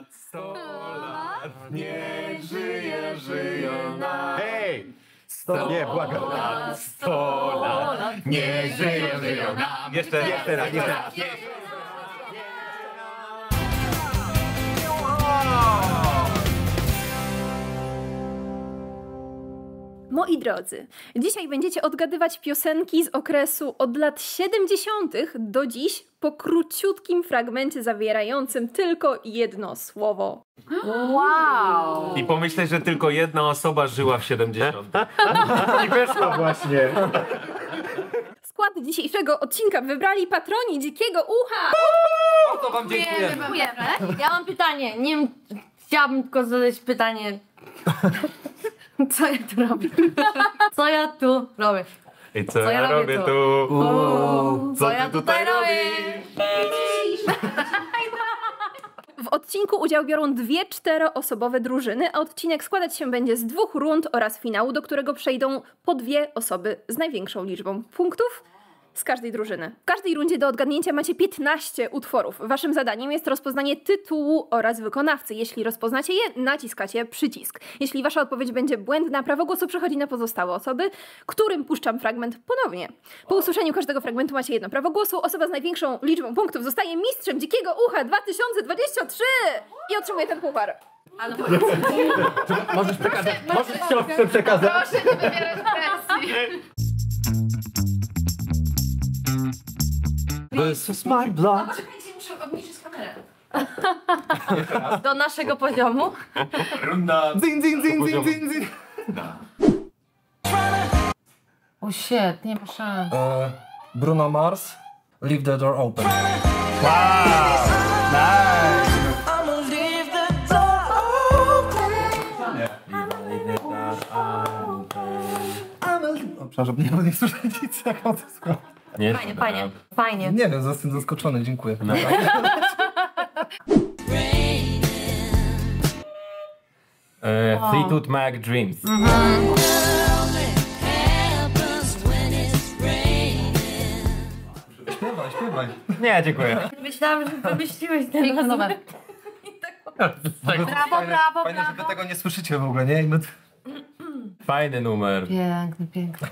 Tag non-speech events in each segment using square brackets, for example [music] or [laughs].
lat, sto lat, niech żyje, żyją nam. Hej! Sto nie, błagam. lat, sto lat, niech żyje, żyją nam. Jeszcze, jeszcze raz, jeszcze raz. Moi drodzy, dzisiaj będziecie odgadywać piosenki z okresu od lat 70. do dziś po króciutkim fragmencie zawierającym tylko jedno słowo. Wow! I pomyśleć, że tylko jedna osoba żyła w 70. I wyszło właśnie. Skład dzisiejszego odcinka wybrali patroni Dzikiego Ucha. Bardzo wam. Dziękujemy. Ja mam pytanie. Nie wiem, chciałabym tylko zadać pytanie. Co ja tu robię? [laughs] Co ja tu robię? I co, Co ja ja robię robię tu? tu? Uuu, Co co ty ja tutaj robię? W odcinku udział biorą dwie czteroosobowe drużyny, a odcinek składać się będzie z dwóch rund oraz finału, do którego przejdą po dwie osoby z największą liczbą punktów z każdej drużyny. W każdej rundzie do odgadnięcia macie 15 utworów. Waszym zadaniem jest rozpoznanie tytułu oraz wykonawcy. Jeśli rozpoznacie je, naciskacie przycisk. Jeśli wasza odpowiedź będzie błędna, prawo głosu przechodzi na pozostałe osoby, którym puszczam fragment ponownie. Po usłyszeniu każdego fragmentu macie jedno prawo głosu. Osoba z największą liczbą punktów zostaje mistrzem Dzikiego Ucha 2023 i otrzymuje ten puchar. [laughs] Możesz przekazać, możesz siostrze przekazać. Proszę nie wywierać presji. This is my blood. Muszę obniżyć kamerę. Do naszego poziomu. Runda. Zin, zin, zin, zin, zin, zin. O shit, nie ma szans. E, Bruno Mars, Leave the Door Open. O, przepraszam, nie, nie słyszę nic, jak on to składa. Nie, Fajnie, fajnie, fajnie. Nie wiem, jestem zaskoczony, dziękuję. [laughs] E, Fleetwood Mac Dreams. Śpiewaj, śpiewaj. Nie, dziękuję. Myślałam, że wymyśliłeś ten numer. [laughs] Brawo, brawo, Fajne, że wy brawo. tego nie słyszycie w ogóle, nie? Fajny numer. Piękny, piękny.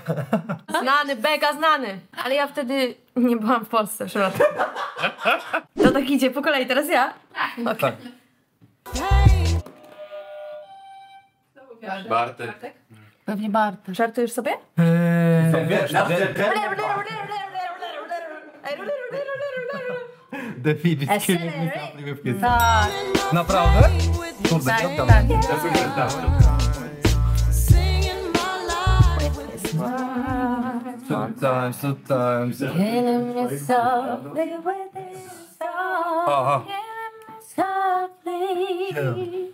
Znany, bega znany. Ale ja wtedy nie byłam w Polsce, przepraszam. To tak idzie po kolei, teraz ja? Okay. Tak. Bartek. Pewnie Bartek. Żartujesz sobie? Eee, Wiesz, Tak, naprawdę? Kurde, tak, tak. Sometimes, sometimes. Killing me softly with this song. Aha. Softly.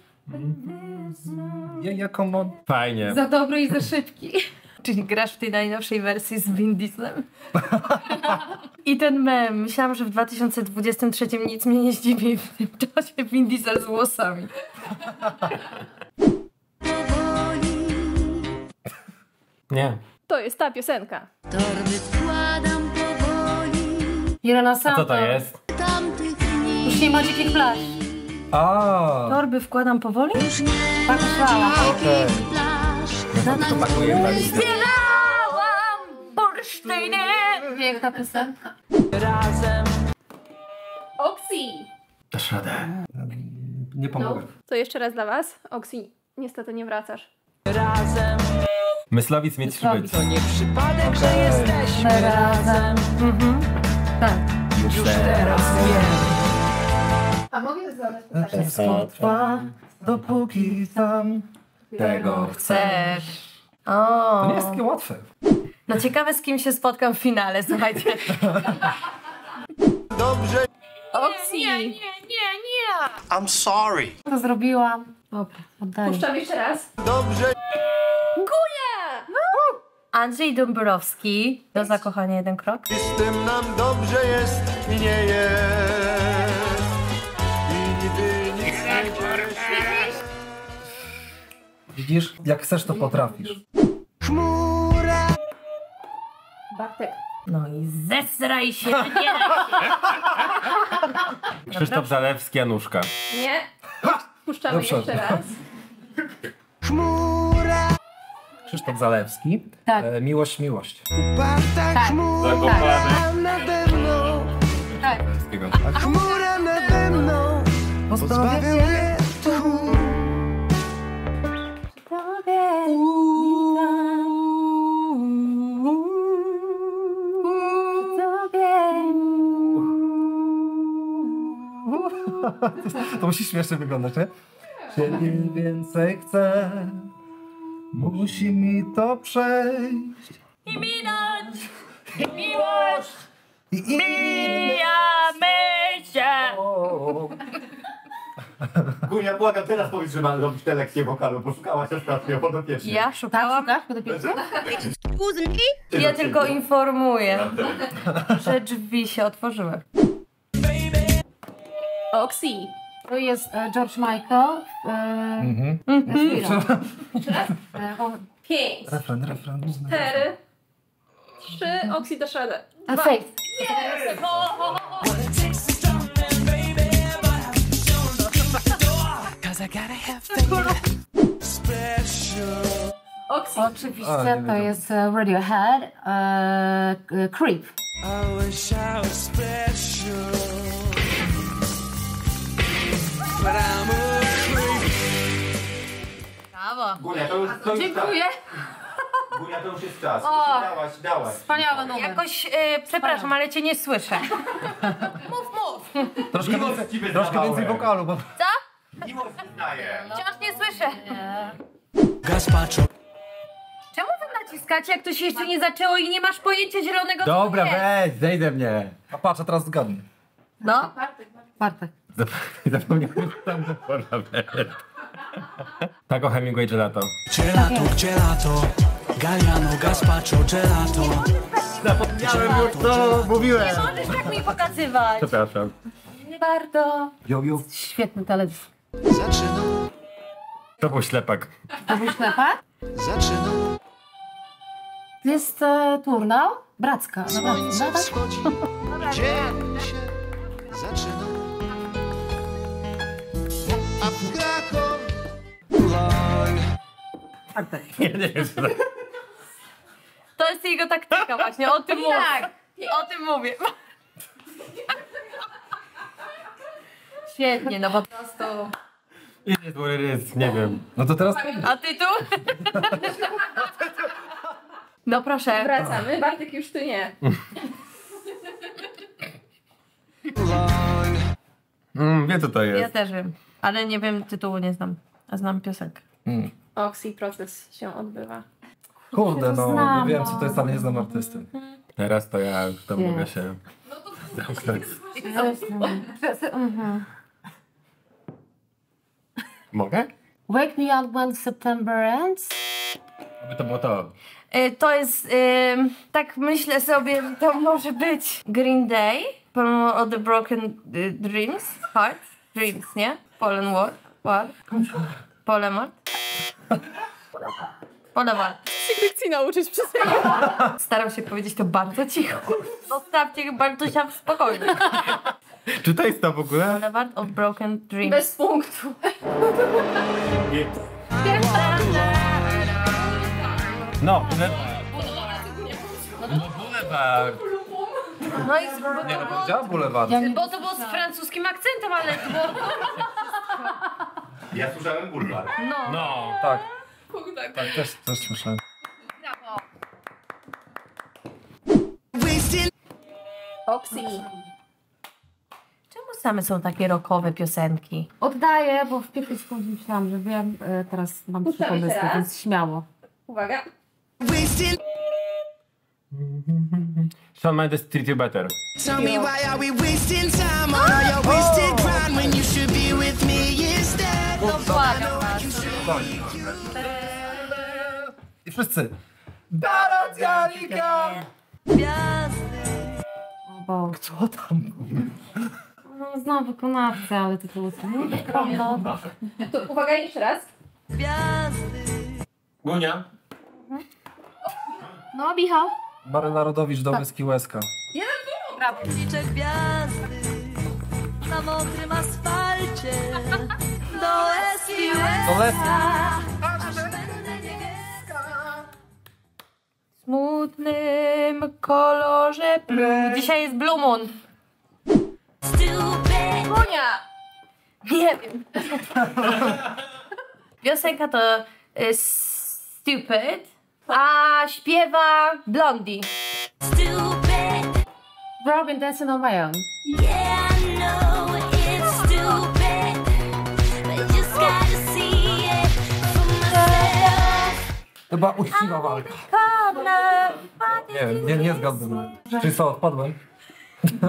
Ja, jaką mam... Fajnie. Za dobry i za szybki. [laughs] Czyli grasz w tej najnowszej wersji z Vin Dieslem. [laughs] I ten mem. Myślałam, że w 2023 nic mnie nie zdziwi. W tym czasie Vin Diesel z włosami. Nie. To jest ta piosenka. Torby wkładam powoli Irena A co to jest? Już nie ma dzikich plaż. A, Torby wkładam powoli? Już nie Tak myślałam. okej. na listę. Zbierałam bursztyny. Piękna piosenka. Oxy! Dasz radę. Nie pomogę. To jeszcze raz dla was. Oxy, niestety nie wracasz. Myslowic mieć przybyć. My razem. Mhm. Tak. Już teraz. A mogę zadać pytanie? Trwa, dopóki tam tego. Chcesz. O. To nie jest takie łatwe. No ciekawe z kim się spotkam w finale, słuchajcie. [laughs] Oxy! Nie, nie, nie, nie. I'm sorry. To zrobiłam. Dobra, oddaję. Puszczam jeszcze raz. Dobrze. Andrzej Dąbrowski. Do zakochania jeden krok. Z tym nam dobrze jest i nie jest. I niby nic nie Widzisz? Jak chcesz, to potrafisz. Bartek. No i zesraj się, wybieraj się. [laughs] Krzysztof Zalewski, Januszka. Nie. Puszczamy Dobrze. jeszcze raz. Krzysztof Zalewski. Tak. E, miłość, miłość. Tak. Zakopany. nade mną, Tak. a chmura nade mną pozbawia mnie tchu. To musi śmiesznie wyglądać, nie? Więcej chcę, musi mi to przejść. I minąć miłość I mijamy się. [laughs] Gunia, błagam, teraz powiedz, że mam robić te lekcje wokalu, bo szukałaś ostatnio podopiecznej. Ja szukałam. Me? Ja tylko informuję, że drzwi się otworzyły. Oxy. To jest e, George Michael. E, Mhm. chwila. E, Pięć, Refren, refren. cztery, trzy. Oxy dasz radę. a Faith. Oxy. Oczywiście A, nie to wiedziałem. jest e, Radiohead. E, k- Creep. I wish I was special, but I'm a creep. Brawo. Gunia, to już, to już Dziękuję. Czas. Gunia, to już jest czas. O. Dałaś, dałaś. Wspaniały numer. Jakoś, e, przepraszam, ale cię nie słyszę. Mów, mów. Troszkę więcej, ci troszkę więcej wokalu, bo... Miłość wyznaję. Wciąż nie słyszę. Gazpacho. Czemu wy naciskacie, jak to się jeszcze nie zaczęło i nie masz pojęcia zielonego co Dobra, to jest? weź, zejdę mnie. A patrz, a teraz zgadnij. No. Bartek. Zapomniałem tam do Tak o Hemingway Gelato. Gelato, gelato. Galliano, gazpacho, gelato. Zapomniałem już co mówiłem. Możesz tak mi pokazywać. Przepraszam. Nie warto. Jo, jo. Świetny teledysk. Zaczynam, To był ślepak. To był ślepak? zaczynam. Jest e, turnał. Bracka. Słońce wschodzi, [laughs] dzień się zaczyna. Nie, nie, nie. To jest jego taktyka właśnie, o tym mówię. Tak. O tym mówię. Świetnie, no po prostu. Idzie z rys, nie wiem. No to teraz... A ty tu? No proszę. Wracamy. Bartek już tu nie. Mm, wie co to Ja jest. też wiem, ale nie wiem, tytułu nie znam. A znam piosenkę. Mm. Oxy proces się odbywa. Kurde, no, znam, nie wiem co no. to jest, ale nie znam artysty. Teraz to ja tam Nie. mogę się zamknąć. Mhm. Mogę? Wake me up when September ends. Aby to było to. Y, To jest, ym, tak myślę sobie, to może być Green Day, pomimo o The Broken y, Dreams, Heart, Dreams, nie? Polen War, War, Polemart. Polewar. Dykcji nauczyć przez Staram się powiedzieć to bardzo cicho. Zostawcie Bartusia w spokoju. Czy to jest to w ogóle? Boulevard of Broken Dreams. Bez punktu. No, Boulevard. No i z, bo, Nie, no powiedziała bulewar. bo to było z francuskim akcentem, ale to było... Ja słyszałem bulwar. No. No. Tak, tak. też, też słyszałem. Oxy. Czemu same są takie rockowe piosenki? Oddaję, bo w pierwszej sekundzie myślałam, że wiem. E, teraz mam trzy pomysły, teraz. więc śmiało. Uwaga. Shawn Mendes Treat You Better. Tell me why are we wasting time on all [gasps] your wasted pride when you should be with me instead? No błagam was. I wszyscy. Dara Dianika! O Boże. Co tam? No, znam wykonawcę, ale to prawda. To uwaga jeszcze raz. Gunia. No, Michał. Maryla Rodowicz, Dobyski Łezka. Liczę gwiazdy na mokrym asfalcie do To les. smutnym kolorze blue. Dzisiaj jest Blue Moon. Monia! Nie wiem. [laughs] Piosenka to y, Stupid, a śpiewa Blondie. Robin Dancing on My Own. To była uczciwa walka. Nie wiem, nie, nie zgadłem. Czyli co, odpadłem?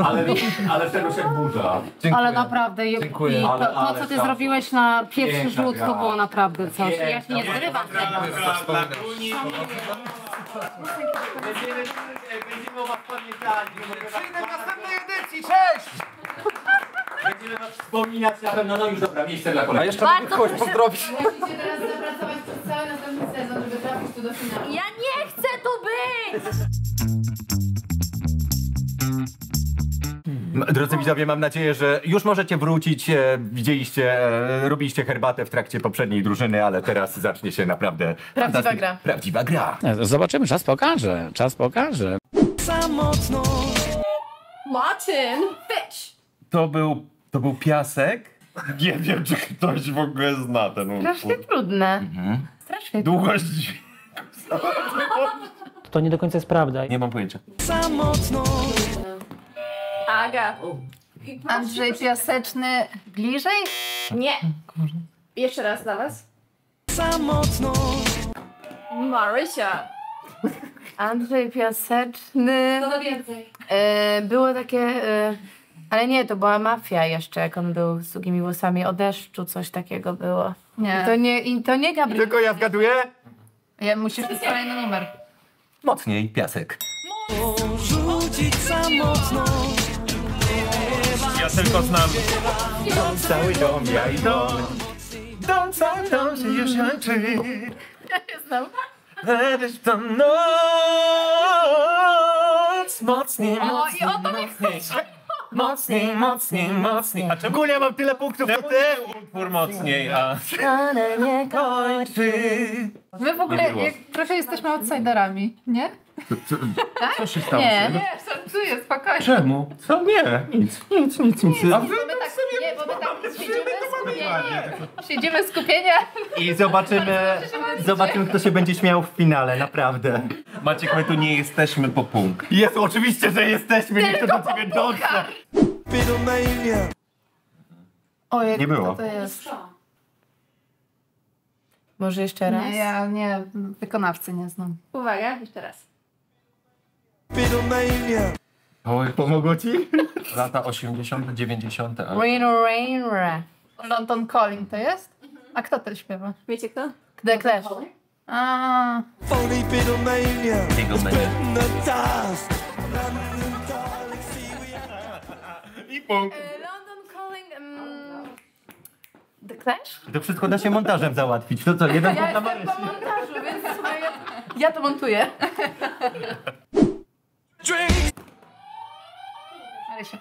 Ale, ale tego się burza. Dziękuję. Ale naprawdę, Dziękuję. i to, Ale- to ale co ty tak. zrobiłeś na pierwszy Piękna rzut, gra. to było naprawdę coś. Ja się nie zrywam tego. Będziemy o was pamiętali. w następnej edycji, cześć! Będziemy was wspominać na pewno. No już dobra, miejsce dla A kolegów. jeszcze mogę kogoś pozdrowić. Musicie teraz zapracować przez cały następny sezon, żeby trafić tu do finału. Ja nie chcę tu być! Drodzy widzowie, mam nadzieję, że już możecie wrócić. E, widzieliście, e, robiliście herbatę w trakcie poprzedniej drużyny, ale teraz zacznie się naprawdę Prawdziwa gra. Prawdziwa gra. Zobaczymy, czas pokaże, czas pokaże. Martin! Bitch! To był, to był piasek? Nie wiem, czy ktoś w ogóle zna ten Strasznie utwór. trudne. Strasznie trudne. Długość dźwięku. To nie do końca jest prawda. Nie mam pojęcia. Aga. Andrzej Piaseczny bliżej? Nie. Jeszcze raz dla was. Marysia. Andrzej Piaseczny. To więcej. E, było takie. E, ale nie, to była mafia jeszcze, jak on był z długimi włosami. O deszczu coś takiego było. Nie. To nie, i to nie Gabriel. Tylko ja zgaduję? Ja musisz mieć kolejny numer. Mocniej, piasek. Ja tylko znam. Cały dom, ja i dom. Dom, cały dom się już kończy. znam. Leżysz to noc. Mocniej, mocniej, mocniej. Mocniej, mocniej, mocniej. A czemu Ogólnie mam tyle punktów, to ty? utwór mocniej, a... Ale nie Kończy. My w ogóle jak trochę jesteśmy outsiderami, nie? Co się stało? Nie, nie, żartuję, spokojnie. Czemu? Co? Nie, nic. Nic, nic, nic. A wy my tak, nie, bo my tak siedzimy skupieni. Siedzimy skupienia. I zobaczymy, [laughs] zobaczymy, kto się będzie śmiał w finale, naprawdę. Maciek, my tu nie jesteśmy po punkt. Jest, oczywiście, że jesteśmy, niech to do ciebie dotrze. Ojej, Nie było. to jest? Może jeszcze raz? Nie, ja nie, wykonawcy nie znam. Uwaga, jeszcze raz. Oj, Pomogło ci? [laughs] lata 80., 90., ale... Rain, rain, rain. London Calling to jest? A kto to śpiewa? Wiecie kto? The Clash. A, Jego menu. I punkt. London Calling. Um, the Clash? To wszystko da się montażem załatwić. To co, jeden punkt na jestem po montażu, więc słuchaj, ja, ja to montuję. [laughs] Marysia.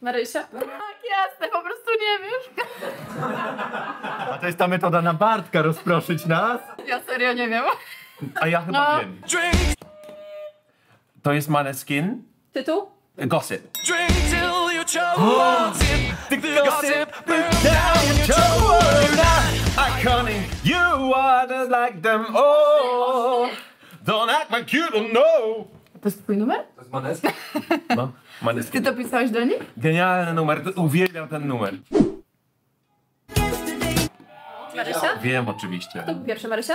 Marysia? Tak, jasne, po prostu nie wiesz. A to jest ta metoda na Bartka, rozproszyć nas? Ja serio nie wiem. A ja chyba No. wiem. To jest Maneskin? Tytuł? Gossip. Iconic, [gasps] you are just like them all. Don't act like you don't know. To jest twój numer? To jest Maneski? [laughs] No, Ty Maneskin. to pisałeś do nich? Genialny numer, uwielbiam ten numer. Marysia? Wiem oczywiście. To był pierwszy Marysia?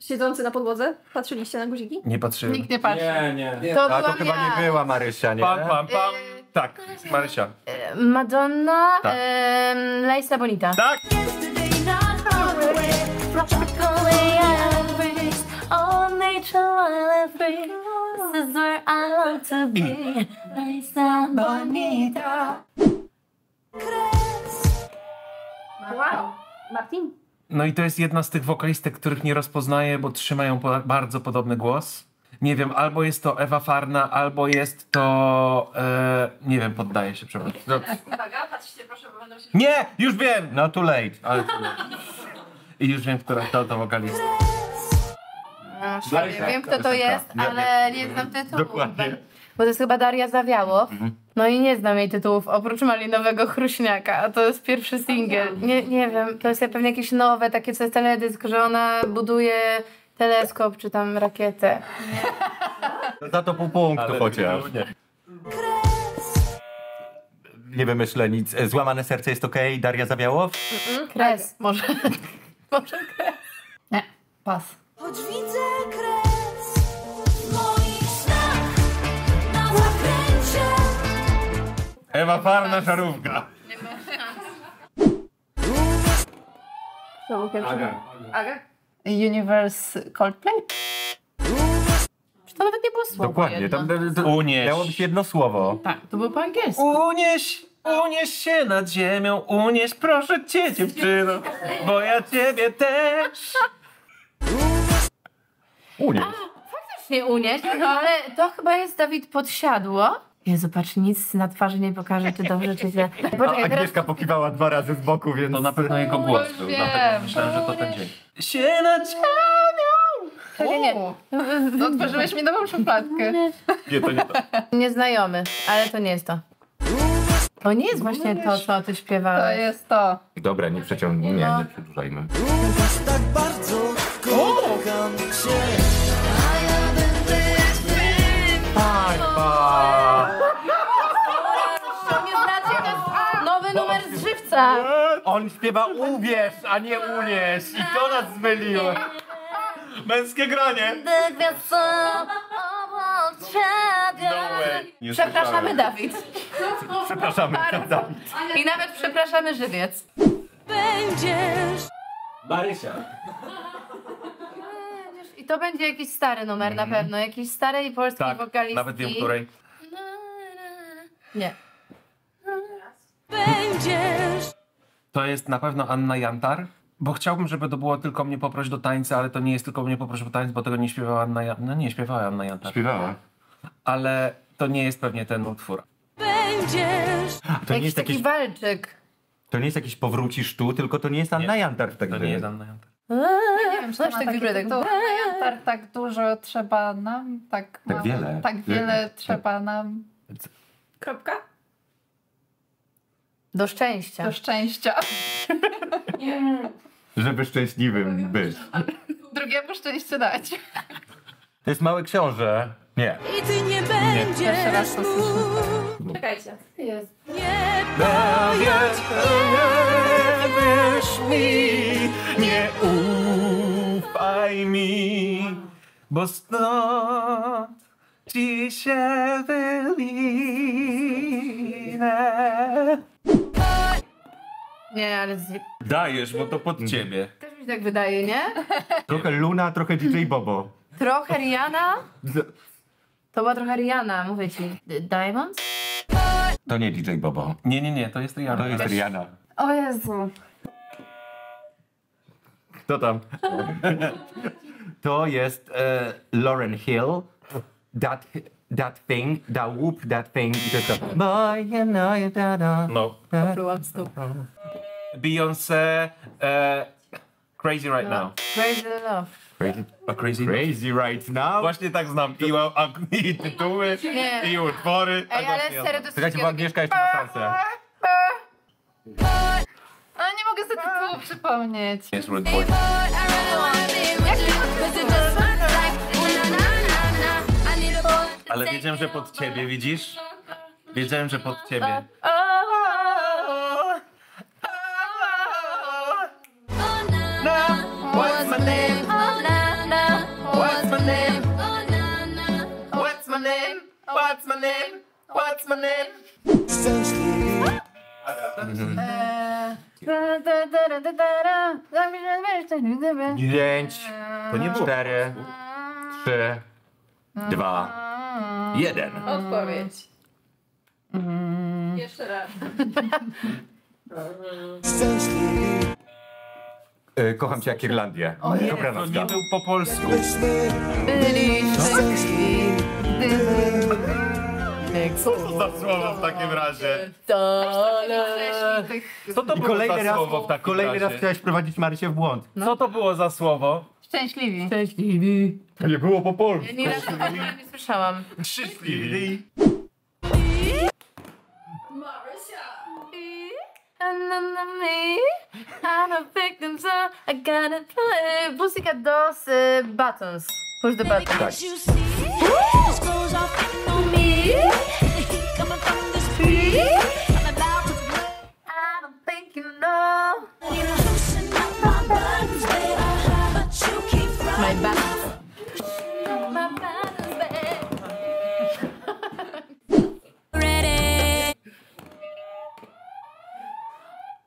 Siedzący na podłodze? Patrzyliście na guziki? Nie patrzyłem. Nikt nie patrzy. Nie, nie. To A to byłam chyba ja. nie była Marysia, nie? Pam, pam, pam. Tak, Marysia. Madonna, Tak. em, Laisa Bonita. Tak! Wow. Martin? No i to jest jedna z tych wokalistek, których nie rozpoznaję, bo trzymają po, bardzo podobny głos. Nie wiem, albo jest to Ewa Farna, albo jest to... E, nie wiem, poddaję się, przepraszam. No. Uwaga, patrzcie proszę, bo będą się... Nie! Już wiem! No too late. Ale to, I już wiem, która to, to wokalista. No. Wiem, kto to jest, ale nie znam tytułu. Dokładnie. Bo to jest chyba Daria Zawiałow. No i nie znam jej tytułów, oprócz Malinowego Chruśniaka, a to jest pierwszy singiel. Nie, nie wiem, to jest pewnie jakieś nowe, takie co jest teledysk, że ona buduje teleskop czy tam rakietę. [laughs] Za to pół punktu chociaż. Nie wymyślę nic. Złamane serce jest okej, Daria Zawiałow? Kres, może. [laughs] może kres. Nie, pas. Choć widzę kres w moich snach na zakręcie. Ewa Farna, żarówka. Aga? Universe Coldplay? Czy to nawet nie było słowo Dokładnie. jedno? Tam, to, Unieś. miało być jedno słowo. Tak, to było po angielsku. Unieś, unieś się nad ziemią, unieś proszę cię dziewczyno, bo ja ciebie też. Unieś. Nie unieść, ale to chyba jest Dawid Podsiadło. Jezu, patrz, nic na twarzy nie pokaże, czy dobrze, czy źle. A [laughs] Poczekaj, teraz... Agnieszka pokiwała dwa razy z boku, więc... To na pewno jego głos był, wiem. dlatego myślałem, że to ten dzień. Się nie. No, Otworzyłeś mi nową szufladkę. Nie, to nie to. Nieznajomy, ale to nie jest to. To nie jest właśnie to, co ty To śpiewałeś. jest to. Dobra, nie przeciągnij, nie, nie przedłużajmy. Tak bardzo kocham cię A ja będę jak ty. To to nowy numer z żywca. On śpiewa uwierz, a nie unieś. I to nas zmyliło. Męskie granie. Ciebie. Nie Przepraszamy, Dawid. Przepraszamy, [laughs] Dawid. I nawet przepraszamy, żywiec. Będziesz Marysia. I to będzie jakiś stary numer na pewno. Jakiś starej polskiej Tak, wokalistki. nawet wiem, której. Nie. Będziesz To jest na pewno Anna Jantar. Bo chciałbym, żeby to było tylko mnie poproś do tańca, ale to nie jest tylko mnie poproś do tańca, bo tego nie śpiewała Anna Jantar. No nie, śpiewała Anna Jantar. Śpiewała. Ale to nie jest pewnie ten utwór. będziesz To nie, Jakiś jest taki jakiś, walczyk. to nie jest jakiś powrócisz tu, tylko to nie jest Anna Jantar wtedy. To nie jest Anna Jantar. Nie wiem, czy Znasz to ma tak taki tak- tytuł. Tak, tak dużo trzeba nam, tak, mało- wiele. Tak wiele trzeba nam Kropka? Do szczęścia. do szczęścia. [laughs] Żeby szczęśliwym być. Drugiemu szczęście dać. To jest Mały Książę. Nie. i ty nie Pierwszy raz będziesz to słyszę. Czekajcie. Jest. nie Wierz mi, nie ufaj mi, bo stąd ci się wylinę. Nie, ale z... Dajesz, bo to pod ciebie. też mi się tak wydaje, nie? Trochę Luna, trochę DJ Bobo. Trochę Rihanna. To była trochę Rihanna, mówię ci. D- Diamonds? To nie DJ Bobo. Nie, nie, nie, to jest Rihanna. To jest Rihanna. O Jezu. Kto tam? [laughs] To jest e, Lauren Hill. That, that thing, that whoop, that thing. I to jest to. Boy, you know you da da. No. Stóp. Beyoncé, e, Crazy Right Now. Crazy Love. Crazy, A crazy crazy right now. Właśnie tak znam i, a, i tytuły, Nie. i utwory. tak Ej, ale właśnie ja serio, to Czekajcie, bo Agnieszka jeszcze ma szansę. Ale nie mogę sobie tytułu przypomnieć. Jest Rude Boy. Ale wiedziałem, że pod ciebie, widzisz? Wiedziałem, że pod ciebie. To nie cztery, trzy, dwa, jeden. Odpowiedź. Jeszcze raz. E, Kocham cię jak Irlandię. To Dobranocka. nie był po polsku. Byli szczęśliwi. Co to za słowo w takim razie? Co to I było kolejny za raz, słowo w takim kolejny raz razie? chciałeś wprowadzić Marysię w błąd. Co to było za słowo? Szczęśliwi. Szczęśliwi. To nie było po polsku. Ja nie raz nie słyszałam. Szczęśliwi. Me, I'm a victim, so I gotta play. Muzyka dos y, buttons. Push the button. Tak. I don't think you know. My babe.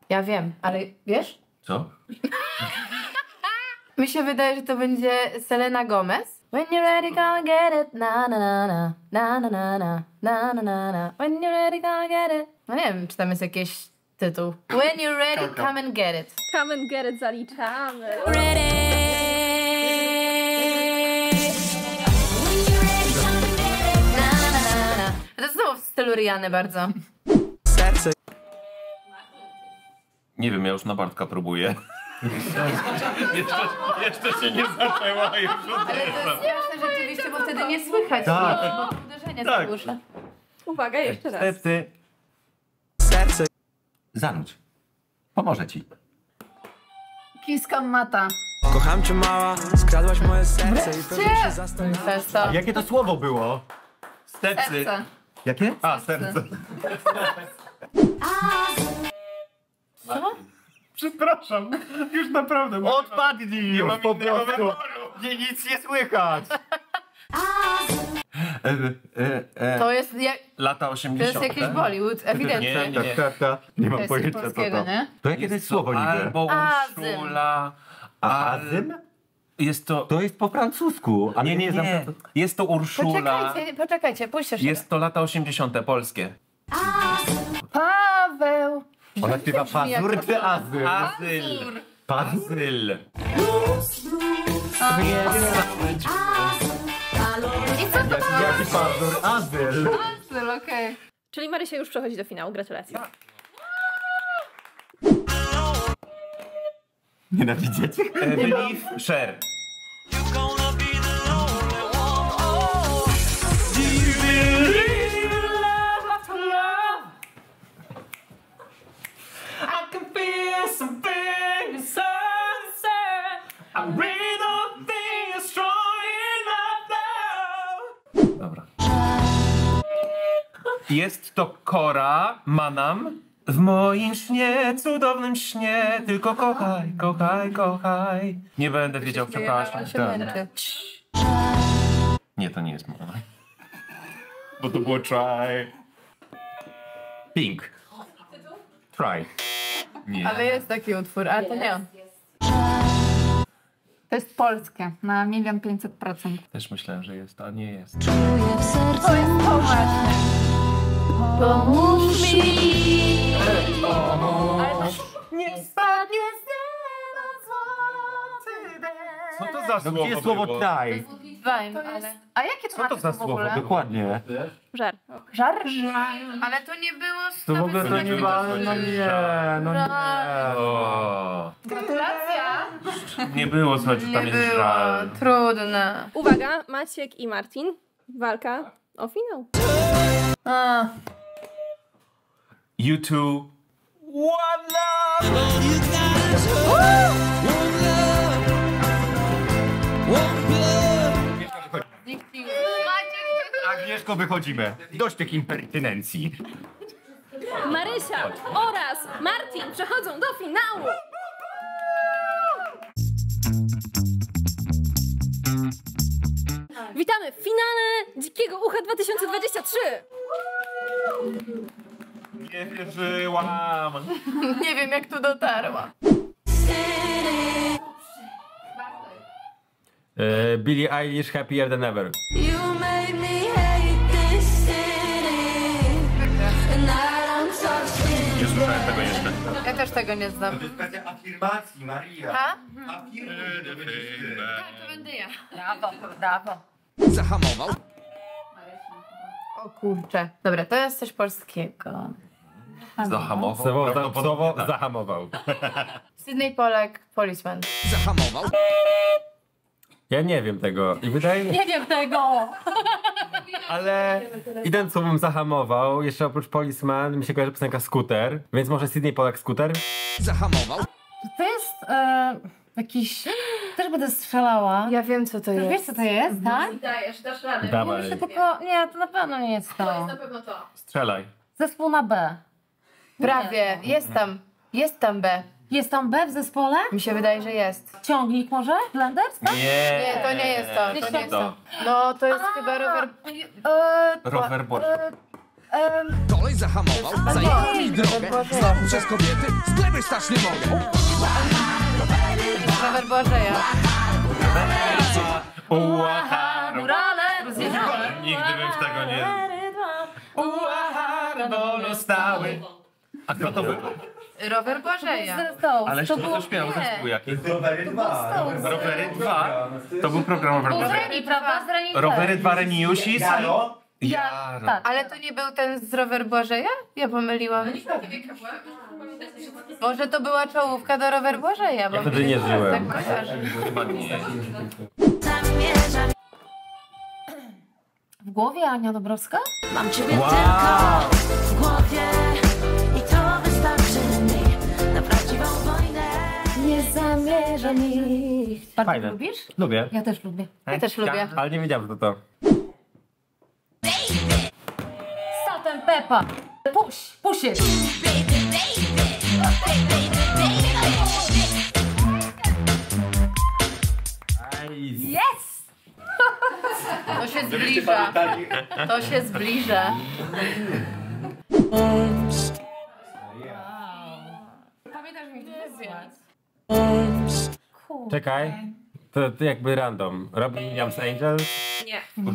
Ja wiem, ale wiesz? Co? Mi się wydaje, że to będzie Selena Gomez. When you're ready, go and get it. Na na na na. Na na na na. Na na na na. When you're ready, go and get it. No nie wiem, czy tam jest jakiś tytuł. When you're ready, come and get it. Come and get it zaliczamy. Na stylu Riany bardzo. Nie wiem, ja już na Bartka próbuję. [laughs] jeszcze, jeszcze się nie zaczęła już. Śmieszne rzeczywiście, bo wtedy nie słychać. Tak. Bo uderzenia Tak. zagłusza. Uwaga, jeszcze raz. Niestety. Serce. Zanudź. Pomoże ci. Kiskam mata. Kocham cię mała, skradłaś moje serce i pewnie się zastanawiam. To jest to. Jakie to słowo było? Stecy. Serce. Jakie? A, serce. Co? Przepraszam, już naprawdę. Odpadnij już mam po innego prostu. wyboru. Nie, nic nie słychać. E, e, e. To jest, jak, Lata to 80. jest jakiś Bollywood, Nie, ewidentnie. nie, Tak, nie. tak, tak. Nie mam To jest pojęcia co to. nie? To jakie to jest słowo niby? Albo Azym. Urszula. A al- azym? Jest to... To jest po francusku. A Nie, nie, nie. to- Jest to Urszula. Poczekajcie, poczekajcie, pójście. Jest to lata 80. polskie. Paweł. Ona śpiewa pazur czy azyl? Azyl. Pazyl. Jaki, pazur? Azyl. Styl, okej. Czyli Marysia już przechodzi do finału. Gratulacje. Nienawidziecie? E, Believe, share. Dobra. Jest to Kora Manam. W moim śnie, cudownym śnie, tylko kochaj, kochaj, kochaj. Nie będę wiedział, przepraszam. Tak. Nie, to nie jest mowa. Bo to było try. Pink. Try. Nie. Ale jest taki utwór, ale to nie on. To jest polskie. Na milion pięćset procent. Też myślałem, że jest, a nie jest. To jest to właśnie. Pomóż mi. Nie Spadnie z nieba złoty deszcz. Co to za No słowo gdzie jest słowo było? try? Dwajm, To jest... ale... A jakie to Co to macie za w słowo? ogóle? Dokładnie. Żar. Żar? Ale to nie było... To w ogóle to nie ma... No nie, no nie. O, Gratulacja. nie było, słuchajcie, tam Nie jest było. żal. Trudne. Uwaga, Maciek i Martin. Walka o finał. A, You two. One love! Agnieszko, wychodzimy. Dość tych impertynencji. Marysia oraz Martin przechodzą do finału. Witamy w finale Dzikiego Ucha 2023. Nie wierzyłam. [laughs] nie wiem jak tu dotarła. E, Billie Eilish Happier Than Ever. Ja też tego nie znam. kwestia afirmacji, Maria. A? Tak, to będę ja. Brawo, brawo. Zahamował. O kurczę. Dobra, to jest coś polskiego. Zahamował. Słowo, Prawdopodobnie słowo tak. zahamował. Sydney Polak, Policeman. Zahamował. Ja nie wiem tego i wydaje mi się, Nie wiem tego! ale idąc słowem zahamował, jeszcze oprócz Policeman mi się kojarzy piosenka Scooter, więc może Sydney Polak Scooter? Zahamował. To jest e, jakiś... Też będę strzelała. Ja wiem, co to Wiesz, jest. co to jest, tak? Dajesz, dasz radę. Dawaj. Tylko... Nie, to na pewno nie jest To jest to. na pewno to. Strzelaj. Zespół na B. Prawie. Jest tam. Jest tam B. Jest tam B w zespole? Mi się wydaje, że jest. Ciągnik może? Blenders? Tak? Nie. Nie, to nie jest to. To nie jest to. No, to jest chyba rower... E, Rower Boże. em, Kolej zahamował. Zajęła mi drogę. Znowu przez kobiety. Z lewej stać nie mogę. rower Bożeja. Uaha, Murale! Rozjeżdżone. Nigdy bym w tego nie... Uaha, bolo stały. A kto to był? Rower Bożeja. To, Ale to było... to śpiewał? Zespół jaki? Rowery dwa. Rowery 2. To był program Rower Było z 2. Reni, prawda? Z Reni Rowery 2 Reniusis. Jaro? Jaro. Tak. Ale to nie był ten z rower Bożeja? Ja pomyliłam. Może to była czołówka do rower Bożeja, bo Ja wtedy nie żyłem. tak kojarzę. Chyba nie. W głowie Ania Dobrowska? Mam ciebie tylko w głowie Nie zamierzam iść. Bardzo Fajne. lubisz? Lubię, Ja też lubię. Ja też lubię. ale nie wiedziałem, że to to. Salt and pepper. Push, push it. Yes! To się zbliża. To się zbliża. Pamiętasz mi Czekaj. To, to jakby random. Robin Williams Angels?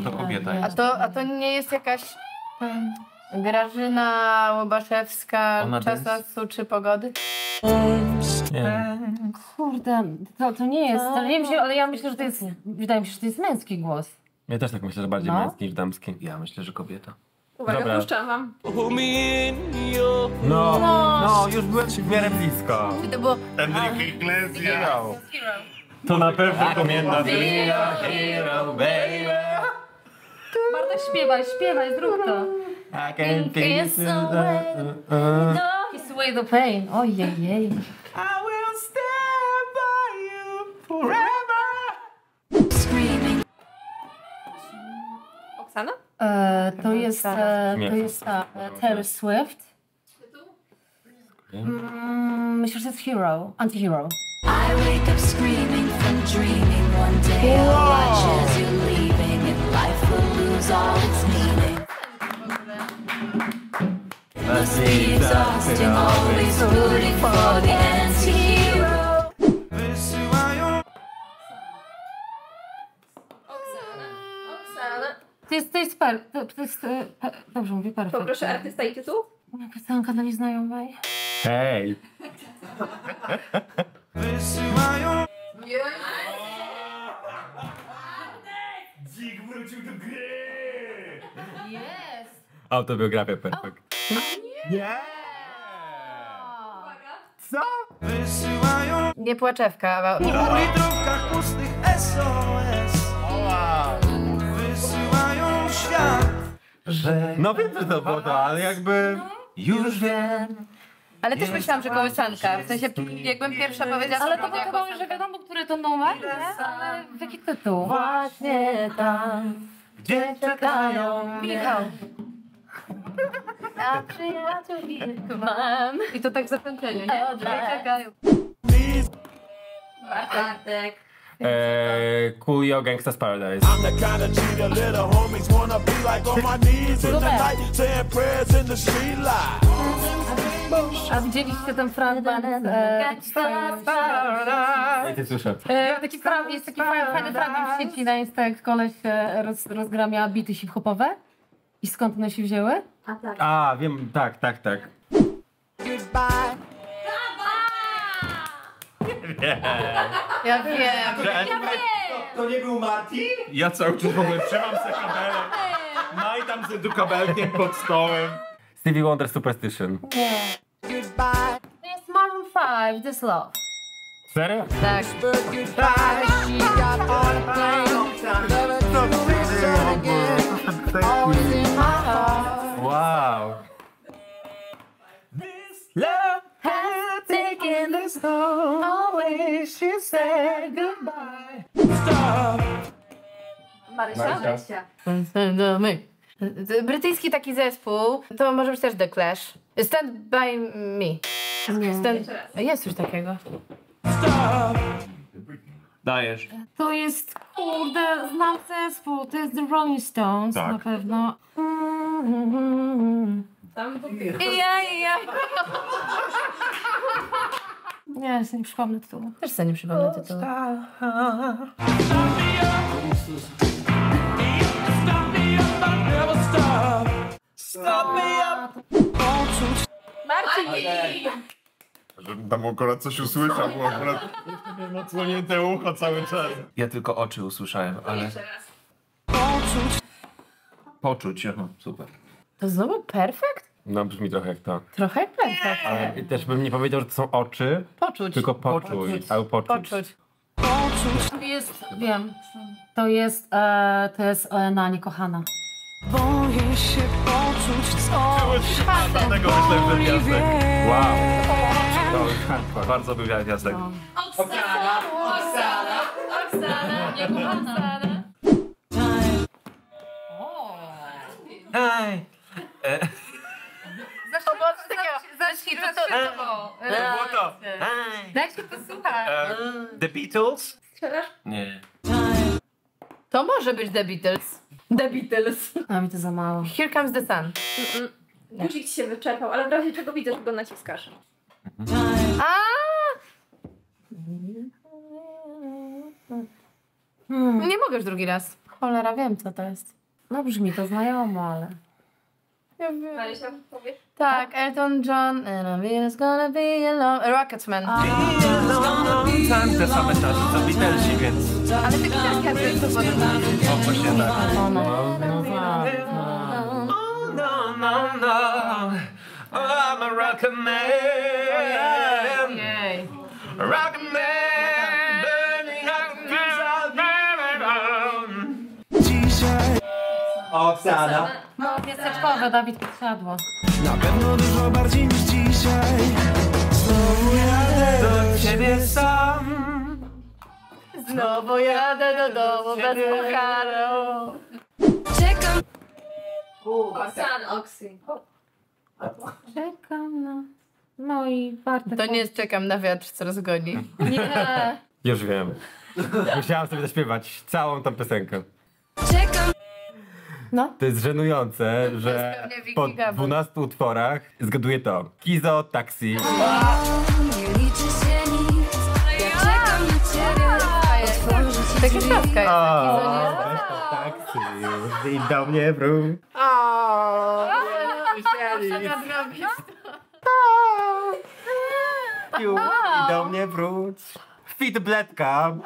To kobieta A jest. to, a to nie jest jakaś Grażyna Łobaszewska Ona Czas lasu czy pogody? Nie. Kurde, to, to nie jest, to nie wiem, ale ja myślę, że to jest, wydaje mi się, że to jest męski głos. Ja też tak myślę, że bardziej No. męski niż damski. Ja myślę, że kobieta. Uwaga, Dobra. puszczam wam. No, no, już byłem w miarę blisko. Czy to było Enrique Iglesias. Hero. To na pewno pamiętam. Hero, baby. Bartek, śpiewaj, śpiewaj, zrób to. I can Kiss away. Kiss away the pain. Ojej, Oksana? Tak, E, to jest, e, to jest ta, e, Taylor Swift. Mm, myślę, że to jest Hero, Anti-Hero. I wake up screaming from dreaming. One day I'll watch as you're leaving, and life will lose all its meaning. Must be exhausting, always rooting for the anti-hero. To jest, to jest, per, to, jest, e, dobrze mówię, perfekt. Poproszę artysta i tytuł. Piosenka dla nieznajomej. Hej. Dzik wrócił do gry. Jest! Autobiografia perfekt. Nie! Co? Nie płaczewka, bo... Po litrówkach pustych SOS No wiem, że to było to, ale jakby... Już wiem. Ale też myślałam, że kołysanka. W sensie, jakbym pierwsza powiedziała... Ale to chyba, że wiadomo, który to numer, nie? Ale jaki tytuł? Właśnie tam, Gdzie czekają Michał. Na przyjaciół mam. I to tak zakończenie, nie? Tak. Czekają. Bartek. Eee, Coolio Gangsta's Paradise. I'm the kind of the little homies wanna be like on my knees in the night Saying prayers in the street light A widzieliście ten fragment? E, Ja ty słyszę. e, taki fra- jest taki fajny, fajny fragment w sieci na Insta, jak koleś e, roz, rozgramia bity hip-hopowe. I skąd one się wzięły? A, wiem, tak, tak, tak. [laughs] Ja wiem. To nie był Martin? Ja cały czas w ogóle trzymam se kabelek. Majta tam z dukabelkiem pod stołem. Stevie Wonder Superstition. To jest Maroon 5, This Love. Serio? Tak. Wow. Home. Always she said goodbye. Stop. Marysia? My. Brytyjski taki zespół, to może być też The Clash. Stand by me. Stand... Jest coś takiego. Dajesz. To jest, kurde, znam zespół, to jest The Rolling Stones Tak. na pewno. Tam I ja, i ja. Nie, sobie nie przypomnę tytułu. Też sobie nie przypomnę tytułu. Marcin! Żebym tam akurat coś usłyszał, bo akurat miałem odsłonięte ucho cały czas. Ja tylko oczy usłyszałem, ale... Jeszcze raz. Poczuć, aha, super. To znowu perfekt? No brzmi trochę jak to. Trochę jak perfekt. Ale też bym nie powiedział, że to są oczy, Poczuć. tylko poczuć. Poczuć. Albo poczuć. Poczuć. Poczuć. Jest, wiem. To jest, e, to jest e, na niekochana. Boję się poczuć coś. Dlatego myślałem, że gwiazdek. Wow. To jest hardcore. Bardzo by gwiazdek. Oksana, Oksana, Oksana, niekochana. Hej! Zacznij, to, To było to. Daj się posłuchać. E, The Beatles? Strzelasz? Nie. To może być The Beatles. The Beatles. A mi to za mało. Here comes the sun. Guzik ci się wyczerpał, ale w razie czego widzę, że go naciskasz. A! Hmm. Nie mogę już drugi raz. Cholera, wiem co to jest. No brzmi to znajomo, ale... Tak, Elton John. And I mean it's gonna be alone. Rocketman. Tam te same czasy co Beatlesi, więc... Ale te gitarki jakby to podobne. O, właśnie tak. No, no. No, no, no. Oh, I'm a rocket man. Jej. Rocket man. Burning Oksana. Pieseczkowe, Dawid podsiadło. Na pewno dużo bardziej niż dzisiaj Znowu jadę do ciebie sam. Znowu jadę do domu bez pucharu. Czekam. Oksana, Oksy. Czekam na... No i Bartek... To nie czekam na wiatr, co rozgoni. Nie. Już wiem. Musiałam sobie zaśpiewać całą tą piosenkę. Czekam. No. To jest żenujące, że pewnie Vicky po Gabor. 12 utworach zgaduję to. Kizo, taksi. Nie Taka szafka jest. O, nie to taksi. I do mnie wróć. Już i do mnie wróć. Fit bledka.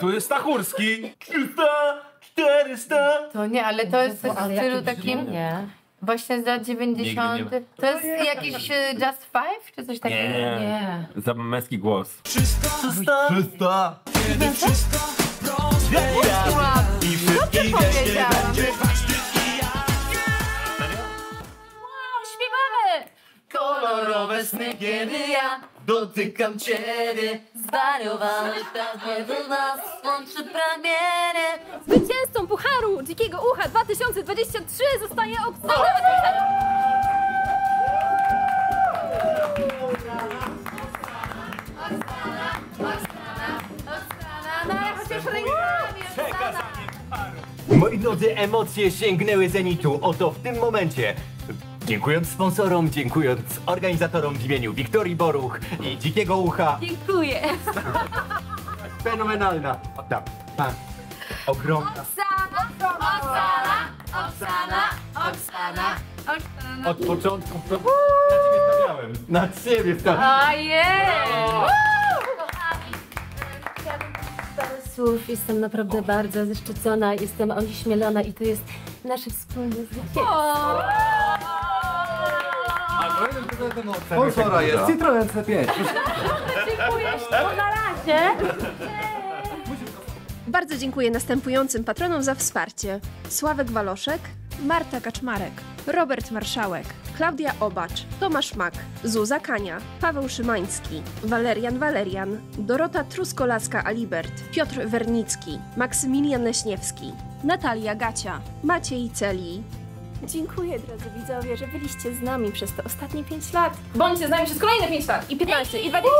Tu jest Stachurski. 300, 400. To nie, ale to jest w stylu takim... Nie. Właśnie z lat 90. Nigdy To jest jakiś Just Five, czy coś takiego? Nie. Nie. Za męski głos. 300. 300. I Co ty powiedziałam? Śpiewamy! Kolorowe sny, kiedy ja dotykam ciebie Zwariowany świat do nas łączy pragnienie Zwycięzcą Pucharu Dzikiego Ucha 2023 zostaje Oksana. Moi drodzy, emocje sięgnęły zenitu. Oto w tym momencie. Dziękując sponsorom, dziękując organizatorom w imieniu Wiktorii Boruch i Dzikiego Ucha. Dziękuję. [laughs] Fenomenalna. Tak, tak. Ogromna. Oksana, Oksana, Oksana, Oksana, Oksana. Od początku. Na ciebie stawiałem. Na ciebie stawiałem. Ojej! Kochani, chciałabym teraz słów, jestem naprawdę bardzo zaszczycona, jestem onieśmielona i to jest nasze wspólne zwycięstwo. Sponsora jest Citroen C5. Dziękuję, to na razie. Bardzo dziękuję następującym patronom za wsparcie. Sławek Waloszek, Marta Kaczmarek, Robert Marszałek, Klaudia Obacz, Tomasz Mak, Zuza Kania, Paweł Szymański, Walerian Walerian, Dorota Truskolaska-Alibert, Piotr Wernicki, Maksymilian Leśniewski, Natalia Gacia, Maciej Celi. Dziękuję drodzy widzowie, że byliście z nami przez te ostatnie 5 lat. Bądźcie z nami przez kolejne 5 lat i 15 i 20.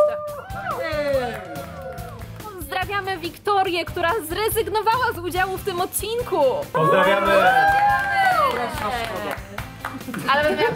Pozdrawiamy Wiktorię, która zrezygnowała z udziału w tym odcinku. Pozdrawiamy! Ale będę miała